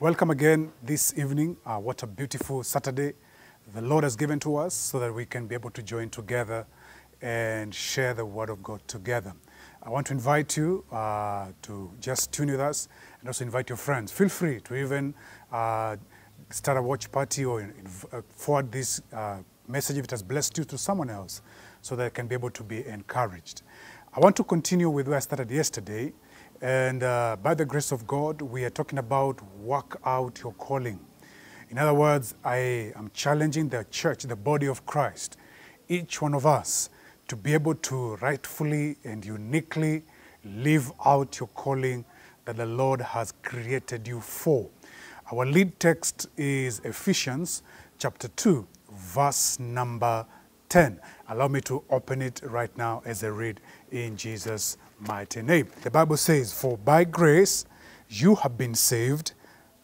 Welcome again this evening. Uh, what a beautiful Saturday the Lord has given to us so that we can be able to join together and share the Word of God together. I want to invite you uh, to just tune with us and also invite your friends. Feel free to even uh, start a watch party or uh, forward this uh, message if it has blessed you to someone else so that they can be able to be encouraged. I want to continue with where I started yesterday. And uh, by the grace of God, we are talking about work out your calling. In other words, I am challenging the church, the body of Christ, each one of us, to be able to rightfully and uniquely live out your calling that the Lord has created you for. Our lead text is Ephesians chapter 2, verse number 10. Allow me to open it right now as I read in Jesus' mighty name. The Bible says, For by grace you have been saved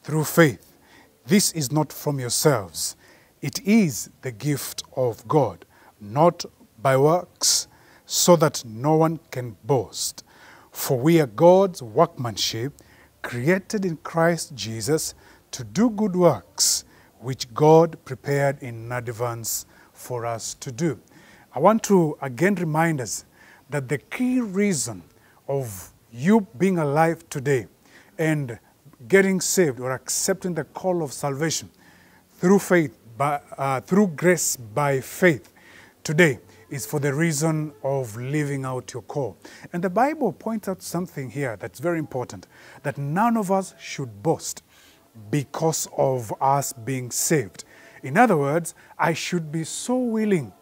through faith. This is not from yourselves, it is the gift of God, not by works, so that no one can boast. For we are God's workmanship, created in Christ Jesus to do good works, which God prepared in advance for us to do. I want to again remind us that the key reason of you being alive today and getting saved or accepting the call of salvation through faith, by, uh, through grace by faith today is for the reason of living out your call. And the Bible points out something here that's very important that none of us should boast because of us being saved. In other words, I should be so willing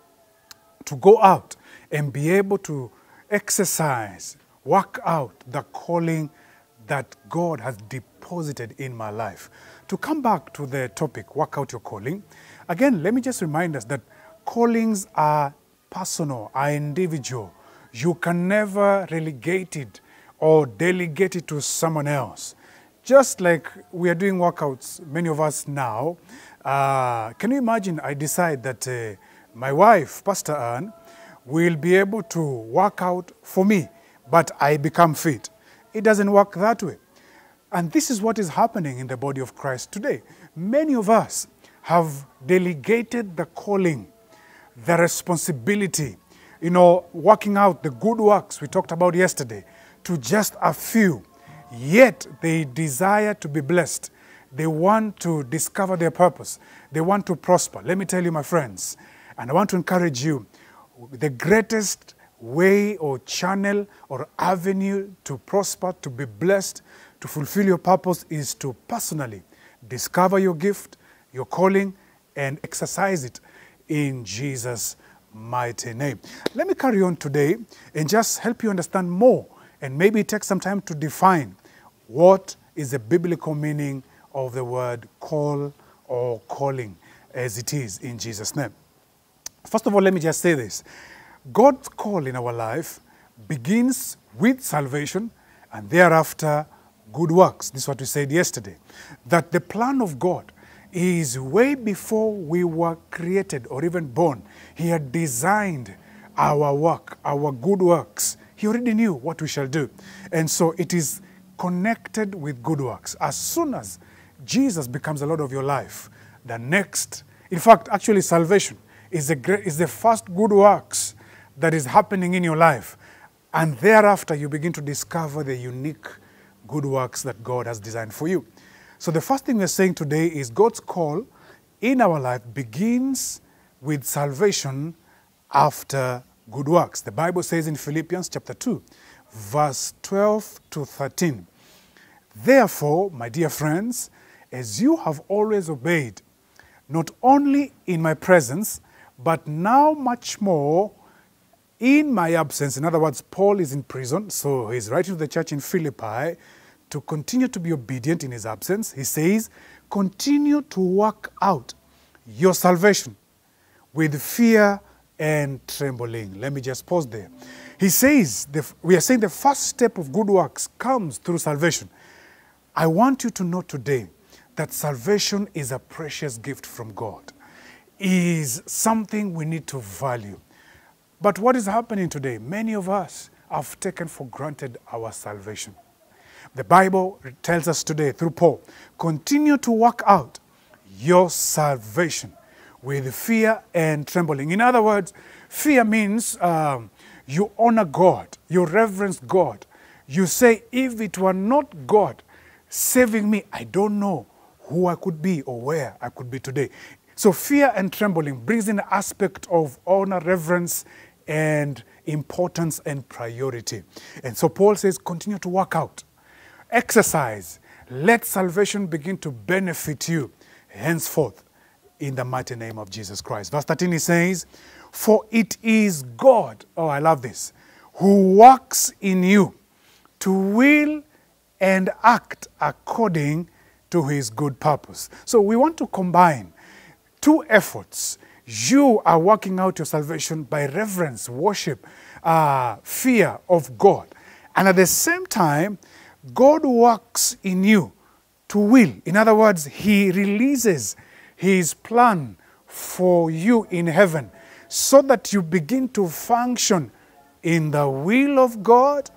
to go out and be able to exercise, work out the calling that God has deposited in my life. To come back to the topic, work out your calling, again, let me just remind us that callings are personal, are individual. You can never relegate it or delegate it to someone else. Just like we are doing workouts, many of us now, uh, can you imagine I decide that uh, my wife, Pastor Ann, will be able to work out for me, but I become fit. It doesn't work that way. And this is what is happening in the body of Christ today. Many of us have delegated the calling, the responsibility, you know, working out the good works we talked about yesterday to just a few. Yet they desire to be blessed. They want to discover their purpose. They want to prosper. Let me tell you, my friends, and I want to encourage you the greatest way or channel or avenue to prosper, to be blessed, to fulfill your purpose is to personally discover your gift, your calling, and exercise it in Jesus' mighty name. Let me carry on today and just help you understand more and maybe take some time to define what is the biblical meaning of the word call or calling as it is in Jesus' name. First of all, let me just say this God's call in our life begins with salvation and thereafter good works. This is what we said yesterday. That the plan of God is way before we were created or even born. He had designed our work, our good works. He already knew what we shall do. And so it is connected with good works. As soon as Jesus becomes the Lord of your life, the next, in fact, actually, salvation is the, great, is the first good works that is happening in your life. And thereafter, you begin to discover the unique good works that God has designed for you. So, the first thing we're saying today is God's call in our life begins with salvation after good works. The Bible says in Philippians chapter 2, verse 12 to 13. Therefore, my dear friends, as you have always obeyed, not only in my presence, but now much more in my absence. In other words, Paul is in prison, so he's writing to the church in Philippi to continue to be obedient in his absence. He says, continue to work out your salvation with fear and trembling. Let me just pause there. He says, the, we are saying the first step of good works comes through salvation. I want you to know today that salvation is a precious gift from God, is something we need to value. But what is happening today? Many of us have taken for granted our salvation. The Bible tells us today through Paul continue to work out your salvation with fear and trembling. In other words, fear means um, you honor God, you reverence God. You say, if it were not God saving me, I don't know who I could be or where I could be today. So fear and trembling brings in the aspect of honor, reverence, and importance and priority. And so Paul says, continue to work out, exercise, let salvation begin to benefit you henceforth in the mighty name of Jesus Christ. Verse 13 he says, For it is God, oh, I love this, who works in you to will and act according to his good purpose. So we want to combine two efforts. You are working out your salvation by reverence, worship, uh, fear of God. And at the same time, God works in you to will. In other words, He releases His plan for you in heaven so that you begin to function in the will of God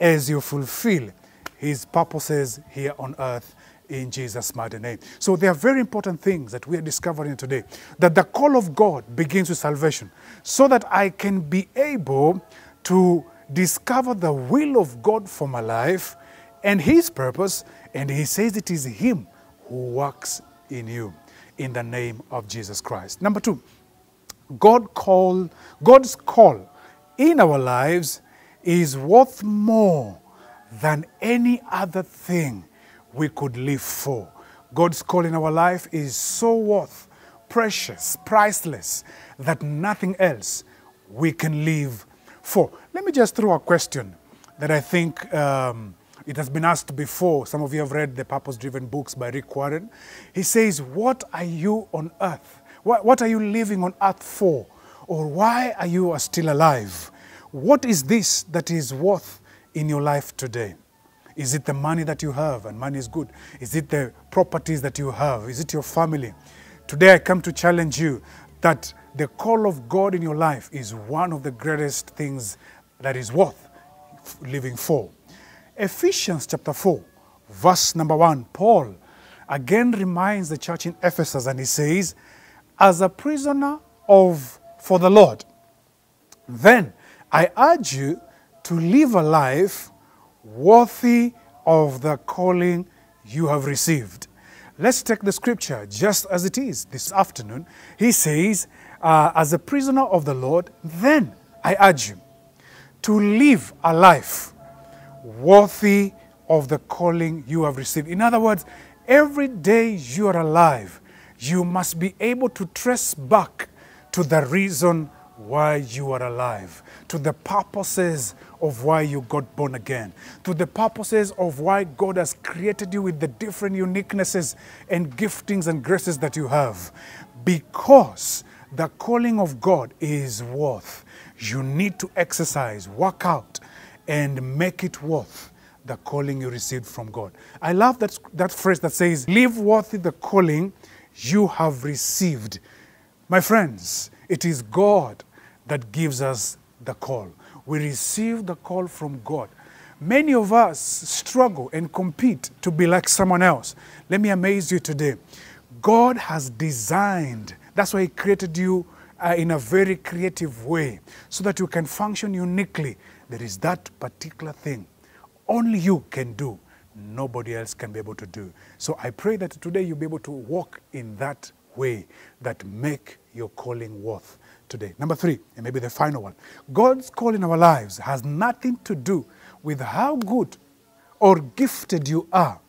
as you fulfill His purposes here on earth in Jesus' mighty name. So there are very important things that we are discovering today. That the call of God begins with salvation, so that I can be able to discover the will of God for my life and His purpose. And He says it is Him who works in you in the name of Jesus Christ. Number two, God call, God's call in our lives is worth more than any other thing we could live for. God's call in our life is so worth, precious, priceless, that nothing else we can live for. Let me just throw a question that I think um, it has been asked before. Some of you have read the Purpose Driven books by Rick Warren. He says, What are you on earth? What, what are you living on earth for? Or why are you still alive? What is this that is worth in your life today? Is it the money that you have, and money is good? Is it the properties that you have? Is it your family? Today I come to challenge you that the call of God in your life is one of the greatest things that is worth living for. Ephesians chapter 4, verse number 1, Paul again reminds the church in Ephesus and he says, As a prisoner of for the Lord, then I urge you to live a life worthy of the calling you have received. Let's take the scripture just as it is this afternoon. He says, uh, As a prisoner of the Lord, then I urge you to live a life worthy of the calling you have received. In other words, every day you are alive, you must be able to trace back to the reason why you are alive, to the purposes of why you got born again, to the purposes of why God has created you with the different uniquenesses and giftings and graces that you have. Because the calling of God is worth, you need to exercise, work out, and make it worth the calling you received from God. I love that, that phrase that says, Live worthy the calling you have received. My friends, it is God that gives us the call we receive the call from God. Many of us struggle and compete to be like someone else. Let me amaze you today. God has designed, that's why He created you uh, in a very creative way, so that you can function uniquely. There is that particular thing only you can do, nobody else can be able to do. So I pray that today you'll be able to walk in that way that make your calling worth today. Number three, and maybe the final one God's call in our lives has nothing to do with how good or gifted you are,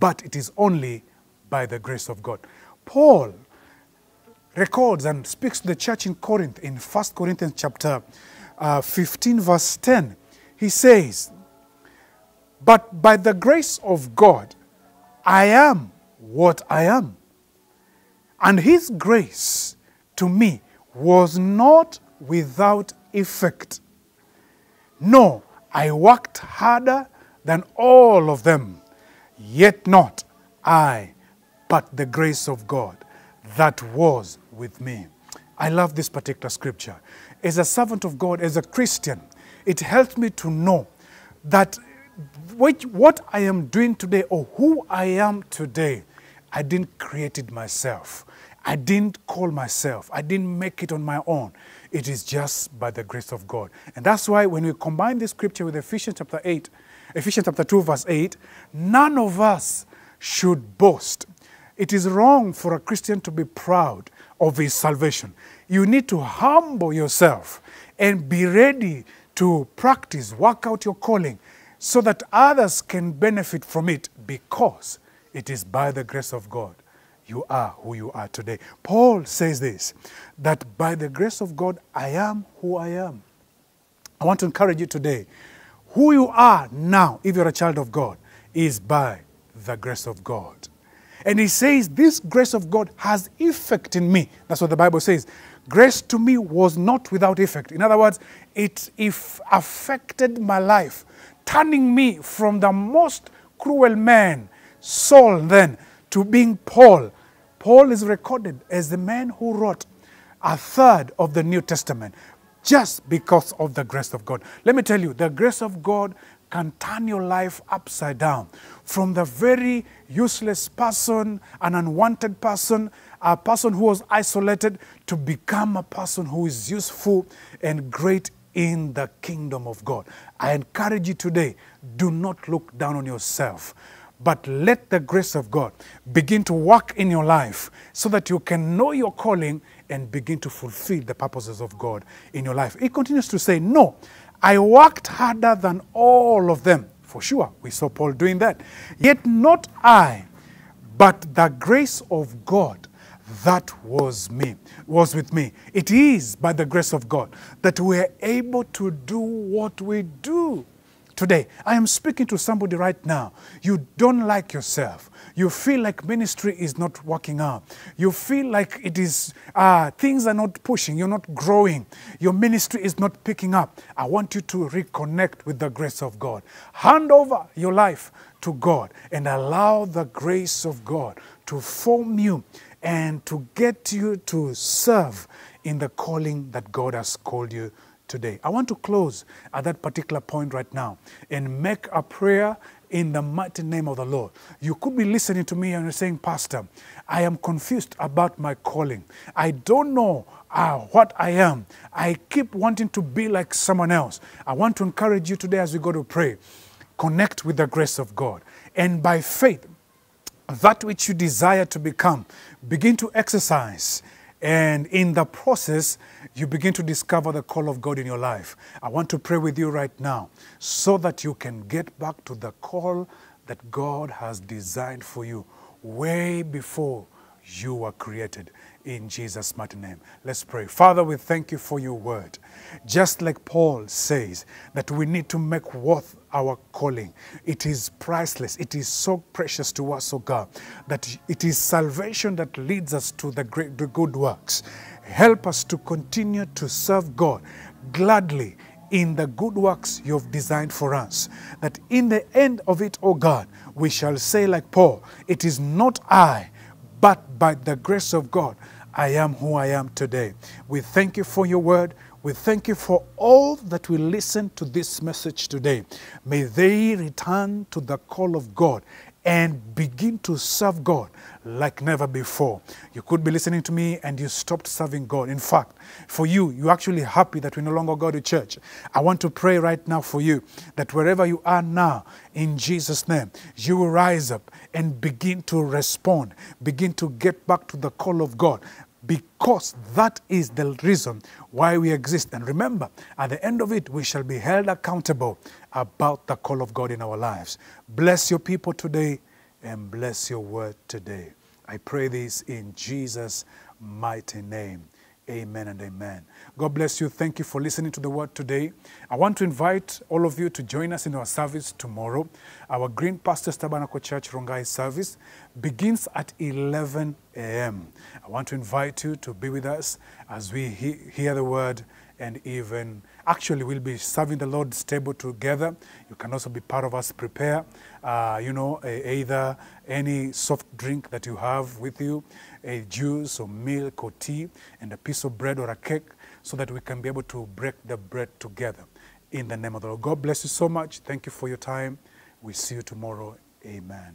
but it is only by the grace of God. Paul records and speaks to the church in Corinth in 1 Corinthians chapter uh, 15, verse 10. He says, But by the grace of God, I am what I am. And his grace to me was not without effect. No, I worked harder than all of them, yet not I, but the grace of God that was with me. I love this particular scripture. As a servant of God, as a Christian, it helps me to know that what I am doing today or who I am today, I didn't create it myself. I didn't call myself. I didn't make it on my own. It is just by the grace of God. And that's why when we combine this scripture with Ephesians chapter 8, Ephesians chapter 2, verse 8, none of us should boast. It is wrong for a Christian to be proud of his salvation. You need to humble yourself and be ready to practice, work out your calling so that others can benefit from it because it is by the grace of God you are who you are today. Paul says this that by the grace of God, I am who I am. I want to encourage you today. Who you are now, if you're a child of God, is by the grace of God. And he says, This grace of God has effect in me. That's what the Bible says. Grace to me was not without effect. In other words, it if affected my life, turning me from the most cruel man, Saul, then, to being Paul. Paul is recorded as the man who wrote a third of the New Testament just because of the grace of God. Let me tell you, the grace of God can turn your life upside down. From the very useless person, an unwanted person, a person who was isolated, to become a person who is useful and great in the kingdom of God. I encourage you today do not look down on yourself but let the grace of God begin to work in your life so that you can know your calling and begin to fulfill the purposes of God in your life. He continues to say, No, I worked harder than all of them. For sure, we saw Paul doing that. Yet not I, but the grace of God that was me was with me it is by the grace of god that we are able to do what we do today i am speaking to somebody right now. You don't like yourself. You feel like ministry is not working out. You feel like it is uh, things are not pushing. You're not growing. Your ministry is not picking up. I want you to reconnect with the grace of god. Hand over your life to god and allow the grace of god to form you and to get you to serve in the calling that God has called you today. I want to close at that particular point right now and make a prayer in the mighty name of the Lord. You could be listening to me and you're saying, Pastor, I am confused about my calling. I don't know uh, what I am. I keep wanting to be like someone else. I want to encourage you today as we go to pray. Connect with the grace of God. And by faith, that which you desire to become, begin to exercise. And in the process, you begin to discover the call of God in your life. I want to pray with you right now so that you can get back to the call that God has designed for you way before you were created in Jesus' mighty name. Let's pray. Father, we thank you for your word. Just like Paul says that we need to make worth our calling. It is priceless. It is so precious to us, O God, that it is salvation that leads us to the great the good works. Help us to continue to serve God gladly in the good works you've designed for us. That in the end of it, O God, we shall say like Paul, it is not I, but by the grace of God, I am who I am today. We thank you for your word. We thank you for all that will listen to this message today. May they return to the call of God and begin to serve God like never before. You could be listening to me and you stopped serving God. In fact, for you, you're actually happy that we no longer go to church. I want to pray right now for you that wherever you are now, in Jesus' name, you will rise up and begin to respond, begin to get back to the call of God because that is the reason why we exist. And remember, at the end of it, we shall be held accountable about the call of God in our lives. Bless your people today and bless your word today. I pray this in Jesus' mighty name. Amen and amen. God bless you. Thank you for listening to the word today. I want to invite all of you to join us in our service tomorrow. Our Green Pastures Tabernacle Church Rongai service begins at 11 a.m. I want to invite you to be with us as we he hear the word and even actually we'll be serving the Lord's table together. You can also be part of us. Prepare, uh, you know, a, either any soft drink that you have with you, a juice or milk or tea, and a piece of bread or a cake, so that we can be able to break the bread together in the name of the Lord. God bless you so much. Thank you for your time. We see you tomorrow. Amen.